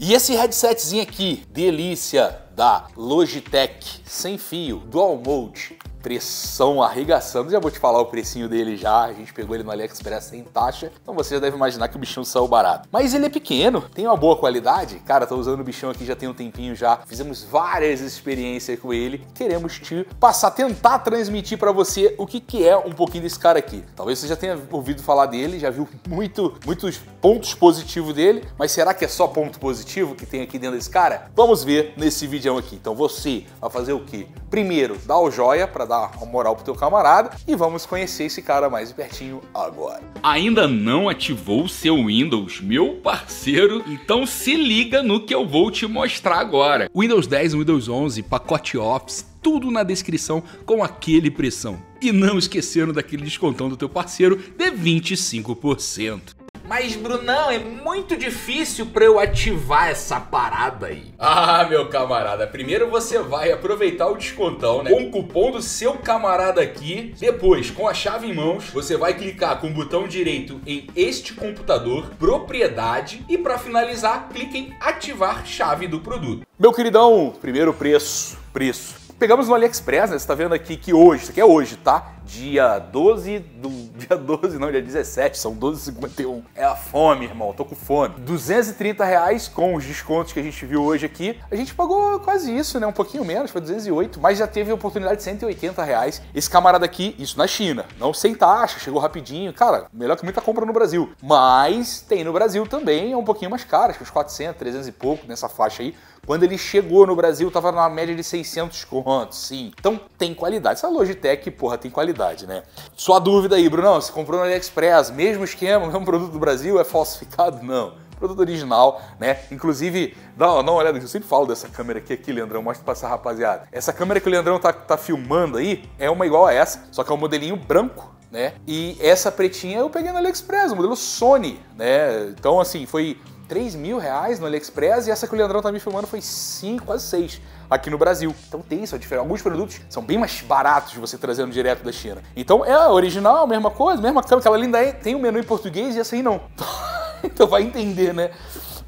E esse headsetzinho aqui, delícia, da Logitech, sem fio, Dual Mode, pressão arregaçando. Já vou te falar o precinho dele já. A gente pegou ele no AliExpress sem taxa. Então você já deve imaginar que o bichão saiu barato. Mas ele é pequeno, tem uma boa qualidade. Cara, tô usando o bichão aqui já tem um tempinho já. Fizemos várias experiências com ele. Queremos te passar, tentar transmitir para você o que, que é um pouquinho desse cara aqui. Talvez você já tenha ouvido falar dele, já viu muito, muitos pontos positivos dele. Mas será que é só ponto positivo que tem aqui dentro desse cara? Vamos ver nesse vídeo aqui. Então você vai fazer o quê? Primeiro, dá o joia para dar uma moral pro teu camarada e vamos conhecer esse cara mais de pertinho agora. Ainda não ativou o seu Windows, meu parceiro? Então se liga no que eu vou te mostrar agora. Windows 10, Windows 11, pacote Office, tudo na descrição com aquele pressão. E não esquecendo daquele descontão do teu parceiro de 25%. Mas, Brunão, é muito difícil para eu ativar essa parada aí. Ah, meu camarada, primeiro você vai aproveitar o descontão, né? Com o cupom do seu camarada aqui. Depois, com a chave em mãos, você vai clicar com o botão direito em este computador, propriedade e para finalizar, clique em ativar chave do produto. Meu queridão, primeiro preço, preço. Pegamos no AliExpress, né? Você tá vendo aqui que hoje, isso aqui é hoje, tá? Dia 12 do. Dia 12, não, dia 17, são 12,51. É a fome, irmão, tô com fome. 230 reais com os descontos que a gente viu hoje aqui. A gente pagou quase isso, né? Um pouquinho menos, foi 208, mas já teve a oportunidade de 180 reais. Esse camarada aqui, isso na China, não sem taxa, chegou rapidinho. Cara, melhor que muita compra no Brasil. Mas tem no Brasil também, é um pouquinho mais caro, acho que uns 400, 300 e pouco nessa faixa aí. Quando ele chegou no Brasil, tava na média de 600 contos, sim. Então tem qualidade. Essa Logitech, porra, tem qualidade, né? Sua dúvida aí, Brunão, você comprou no AliExpress, mesmo esquema, mesmo produto do Brasil, é falsificado? Não produto original, né? Inclusive, dá, dá uma olhada, eu sempre falo dessa câmera aqui, aqui, Leandrão, mostra pra essa rapaziada. Essa câmera que o Leandrão tá, tá filmando aí é uma igual a essa, só que é um modelinho branco, né? E essa pretinha eu peguei no AliExpress, modelo Sony, né? Então, assim, foi 3 mil reais no AliExpress e essa que o Leandrão tá me filmando foi 5, quase 6 aqui no Brasil. Então tem isso, diferente. Alguns produtos são bem mais baratos de você trazendo direto da China. Então é original, mesma coisa, mesma câmera, aquela linda aí, tem o um menu em português e essa aí não. então vai entender, né?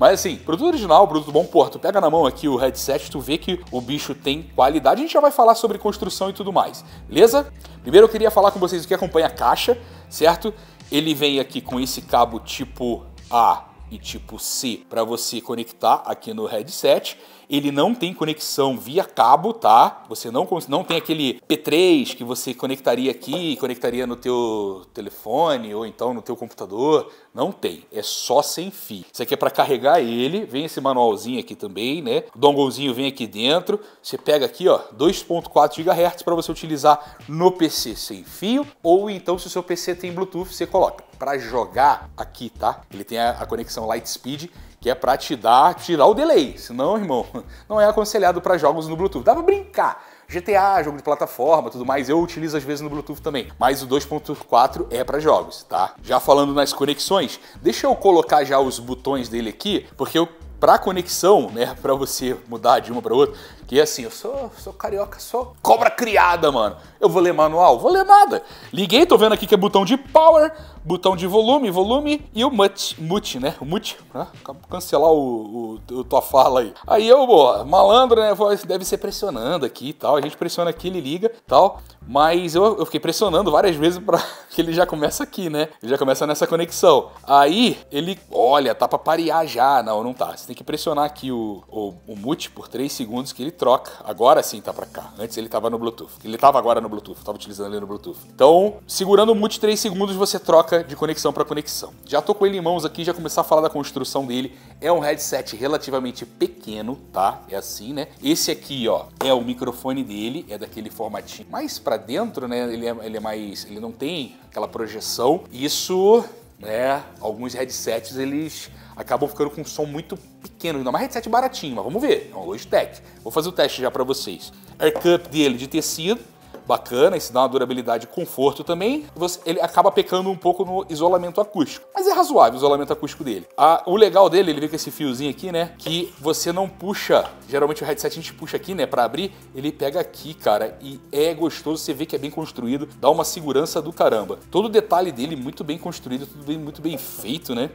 Mas assim, produto original, produto bom, porra, tu pega na mão aqui o headset, tu vê que o bicho tem qualidade. A gente já vai falar sobre construção e tudo mais, beleza? Primeiro eu queria falar com vocês o que acompanha a caixa, certo? Ele vem aqui com esse cabo tipo A e tipo C para você conectar aqui no headset. Ele não tem conexão via cabo, tá? Você não, não tem aquele P3 que você conectaria aqui, conectaria no teu telefone ou então no teu computador. Não tem, é só sem fio. Isso aqui é para carregar ele, vem esse manualzinho aqui também, né? O donglezinho vem aqui dentro. Você pega aqui, ó, 2.4 GHz para você utilizar no PC sem fio ou então se o seu PC tem Bluetooth, você coloca para jogar aqui, tá? Ele tem a, a conexão Lightspeed que é para te dar, tirar o delay. Senão, irmão, não é aconselhado para jogos no Bluetooth. Dá pra brincar. GTA, jogo de plataforma, tudo mais, eu utilizo às vezes no Bluetooth também. Mas o 2.4 é para jogos, tá? Já falando nas conexões, deixa eu colocar já os botões dele aqui, porque eu para conexão, né, para você mudar de uma para outra, que assim, eu sou, sou carioca, sou cobra criada, mano. Eu vou ler manual? Vou ler nada. Liguei, tô vendo aqui que é botão de power, botão de volume, volume e o mute, mute, né? O mute, né? cancelar o, o, o, tua fala aí. Aí eu, boa, malandro, né? Deve ser pressionando aqui e tal. A gente pressiona aqui, ele liga tal. Mas eu, eu fiquei pressionando várias vezes para que ele já começa aqui, né? Ele já começa nessa conexão. Aí ele, olha, tá pra parear já. Não, não tá. Você tem que pressionar aqui o, o, o mute por 3 segundos que ele troca. Agora sim tá pra cá. Antes ele tava no Bluetooth. Ele tava agora no Bluetooth. tava utilizando ele no Bluetooth. Então, segurando o mute 3 segundos, você troca de conexão para conexão. Já tô com ele em mãos aqui, já começar a falar da construção dele. É um headset relativamente pequeno, tá? É assim, né? Esse aqui, ó, é o microfone dele. É daquele formatinho mais pra dentro, né? Ele é, ele é mais. Ele não tem aquela projeção. Isso, né? Alguns headsets eles acabam ficando com um som muito pequeno. Ainda mais headset baratinho, mas vamos ver. É um Logitech. Vou fazer o teste já para vocês. Air cup dele de tecido bacana, isso dá uma durabilidade e conforto também. Você, ele acaba pecando um pouco no isolamento acústico, mas é razoável o isolamento acústico dele. A, o legal dele, ele vem com esse fiozinho aqui, né, que você não puxa, geralmente o headset a gente puxa aqui, né, para abrir, ele pega aqui, cara, e é gostoso, você vê que é bem construído, dá uma segurança do caramba. Todo o detalhe dele muito bem construído, tudo bem, muito bem feito, né?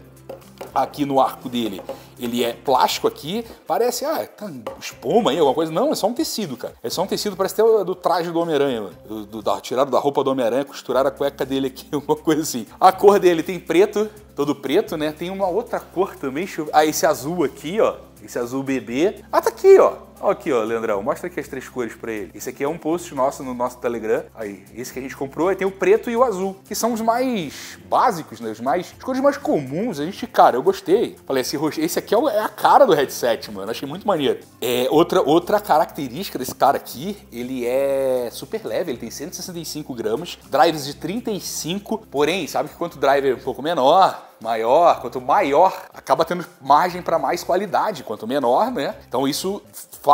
Aqui no arco dele, ele é plástico aqui, parece, ah, tá espuma aí, alguma coisa. Não, é só um tecido, cara. É só um tecido, parece até do traje do Homem-Aranha, do, do, da, tirado da roupa do Homem-Aranha, costuraram a cueca dele aqui, alguma coisa assim. A cor dele tem preto, todo preto, né? Tem uma outra cor também, deixa eu... ah, esse azul aqui, ó, esse azul bebê. Ah, tá aqui, ó. Olha aqui, ó, Leandrão. Mostra aqui as três cores pra ele. Esse aqui é um post nosso no nosso Telegram. Aí, esse que a gente comprou. Aí tem o preto e o azul, que são os mais básicos, né? Os mais. As cores mais comuns. A gente, cara, eu gostei. Falei, esse, esse aqui é, é a cara do headset, mano. Achei muito maneiro. É, outra, outra característica desse cara aqui, ele é super leve, ele tem 165 gramas, drivers de 35, porém, sabe que quanto driver é um pouco menor, maior, quanto maior, acaba tendo margem para mais qualidade, quanto menor, né? Então isso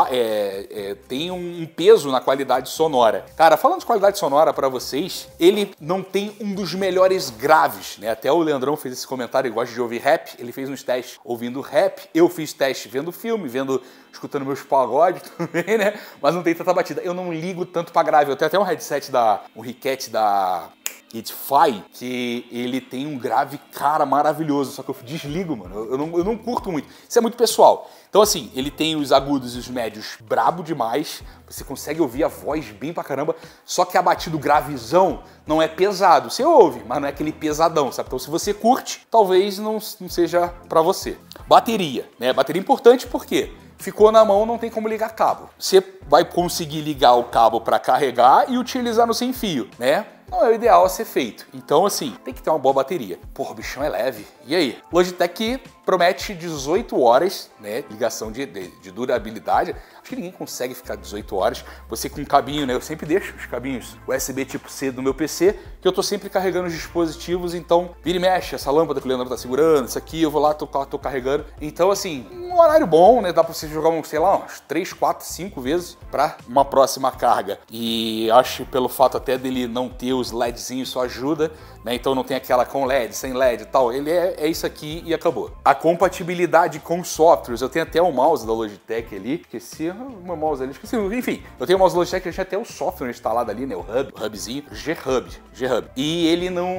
é, é, tem um peso na qualidade sonora. Cara, falando de qualidade sonora para vocês, ele não tem um dos melhores graves, né? Até o Leandrão fez esse comentário, ele gosta de ouvir rap, ele fez uns testes ouvindo rap, eu fiz teste vendo filme, vendo escutando meus pagodes também, né? Mas não tem tanta batida. Eu não ligo tanto pra grave. Eu tenho até um headset da. um Riquete da Edify, que ele tem um grave cara maravilhoso, só que eu desligo, mano. Eu, eu, não, eu não curto muito. Isso é muito pessoal. Então, assim, ele tem os agudos e os médios brabo demais. Você consegue ouvir a voz bem pra caramba. Só que a batida gravizão não é pesado. Você ouve, mas não é aquele pesadão, sabe? Então, se você curte, talvez não, não seja para você. Bateria, né? Bateria importante porque ficou na mão, não tem como ligar cabo. Você vai conseguir ligar o cabo para carregar e utilizar no sem fio, né? Não é o ideal a ser feito. Então, assim, tem que ter uma boa bateria. Porra, o bichão é leve. E aí? Logitech promete 18 horas, né? Ligação de, de, de, durabilidade. Acho que ninguém consegue ficar 18 horas. Você com um cabinho, né? Eu sempre deixo os cabinhos USB tipo C do meu PC, que eu tô sempre carregando os dispositivos, então vira e mexe, essa lâmpada que o Leandro tá segurando, isso aqui, eu vou lá, tô, tô carregando. Então, assim, um horário bom, né? Dá pra você jogar, um, sei lá, uns 3, 4, 5 vezes para uma próxima carga. E acho pelo fato até dele não ter os LEDzinhos, isso ajuda, né? Então não tem aquela com LED, sem LED e tal. Ele é, é isso aqui e acabou. A compatibilidade com softwares, eu tenho até o mouse da Logitech ali, esqueci o meu mouse ali, esqueci, enfim, eu tenho o mouse da Logitech, eu tinha até o software instalado ali, né, o hub, o hubzinho, G-Hub, G-Hub. E ele não,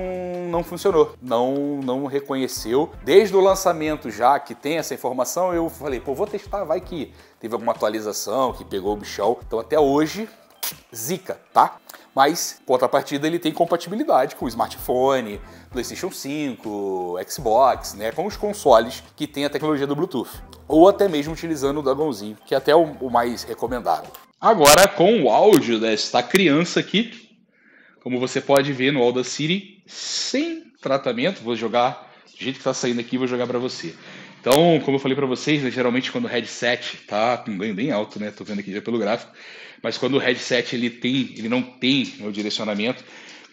não funcionou, não, não reconheceu. Desde o lançamento já, que tem essa informação, eu falei, pô, vou testar, vai que teve alguma atualização que pegou o bichão. Então até hoje, zica, tá? Mas, contrapartida, ele tem compatibilidade com smartphone, PlayStation 5, Xbox, né, com os consoles que têm a tecnologia do Bluetooth. Ou até mesmo utilizando o Dragonzinho, que é até o, o mais recomendado. Agora, com o áudio desta criança aqui, como você pode ver no Audacity, sem tratamento, vou jogar do jeito que está saindo aqui, vou jogar para você. Então, como eu falei para vocês, né, geralmente quando o headset tá com um ganho bem alto, né, tô vendo aqui já pelo gráfico, mas quando o headset ele tem, ele não tem o direcionamento,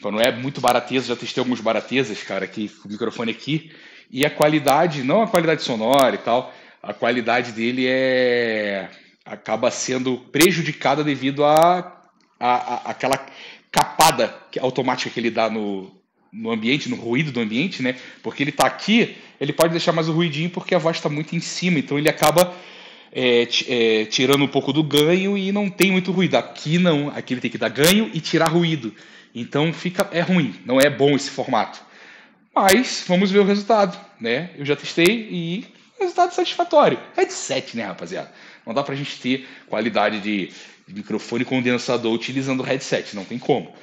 não é muito barateza, já testei alguns baratezas, cara, com o microfone aqui, e a qualidade, não a qualidade sonora e tal, a qualidade dele é acaba sendo prejudicada devido a, a, a aquela capada automática que ele dá no, no ambiente, no ruído do ambiente, né? Porque ele está aqui, ele pode deixar mais o ruidinho porque a voz está muito em cima, então ele acaba é, é, tirando um pouco do ganho e não tem muito ruído. Aqui não, aqui ele tem que dar ganho e tirar ruído. Então fica é ruim, não é bom esse formato. Mas vamos ver o resultado, né? Eu já testei e resultado satisfatório. Headset, né, rapaziada? Não dá pra gente ter qualidade de microfone condensador utilizando o headset, não tem como.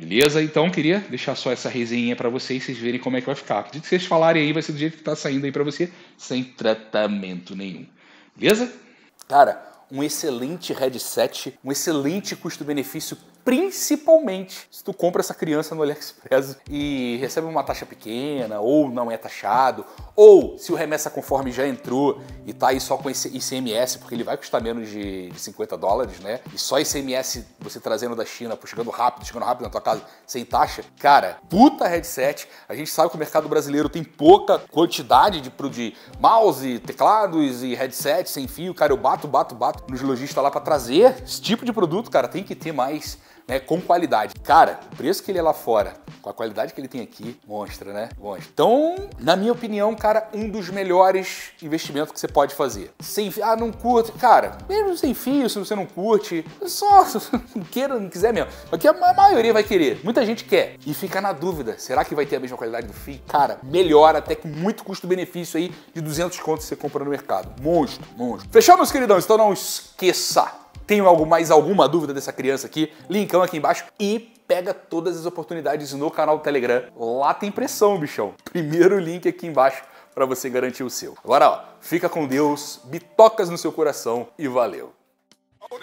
Beleza? Então queria deixar só essa resenha para vocês, vocês verem como é que vai ficar. Acredito que vocês falarem aí, vai ser do jeito que tá saindo aí para você, sem tratamento nenhum. Beleza? Cara, um excelente headset, um excelente custo-benefício principalmente se tu compra essa criança no AliExpress e recebe uma taxa pequena, ou não é taxado, ou se o remessa conforme já entrou e tá aí só com esse ICMS, porque ele vai custar menos de 50 dólares, né? E só ICMS você trazendo da China, chegando rápido, chegando rápido na tua casa, sem taxa. Cara, puta headset. A gente sabe que o mercado brasileiro tem pouca quantidade de, de mouse, teclados e headsets sem fio. Cara, eu bato, bato, bato nos lojistas lá para trazer esse tipo de produto, cara. Tem que ter mais né, com qualidade. Cara, o preço que ele é lá fora, com a qualidade que ele tem aqui, mostra, né? Mostra. Então, na minha opinião, cara, um dos melhores investimentos que você pode fazer. Sem ah, não curte, cara, mesmo sem fio, se você não curte, só não queira, não quiser mesmo. Aqui a maioria vai querer. Muita gente quer e fica na dúvida, será que vai ter a mesma qualidade do fio? Cara, melhor até com muito custo-benefício aí de 200 contos você compra no mercado. Monstro, monstro. Fechou, meus queridões? Então não esqueça tem algo mais alguma dúvida dessa criança aqui? Linkão aqui embaixo e pega todas as oportunidades no canal do Telegram. Lá tem pressão, bichão. Primeiro link aqui embaixo para você garantir o seu. Agora, ó, fica com Deus, bitocas no seu coração e valeu. Oh,